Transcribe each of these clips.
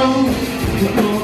go.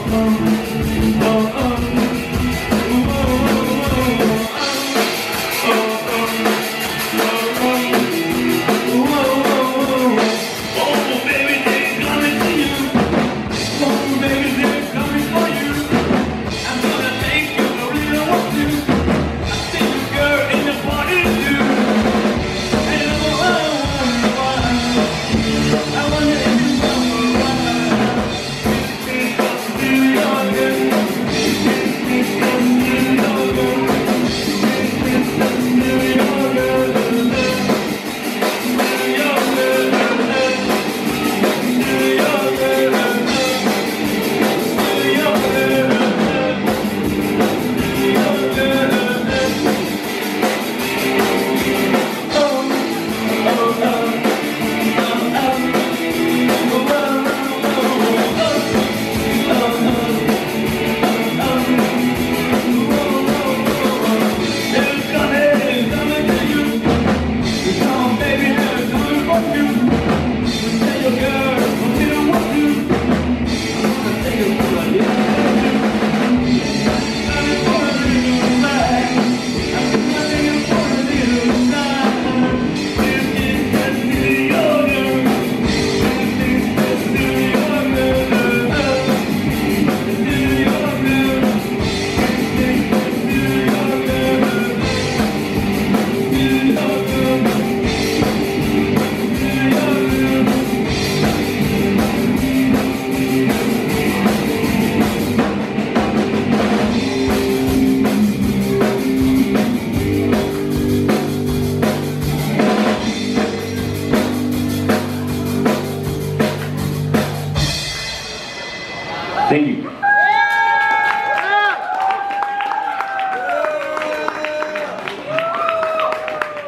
Thank you.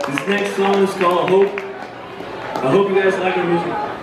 This next song is called Hope. I hope you guys like the music.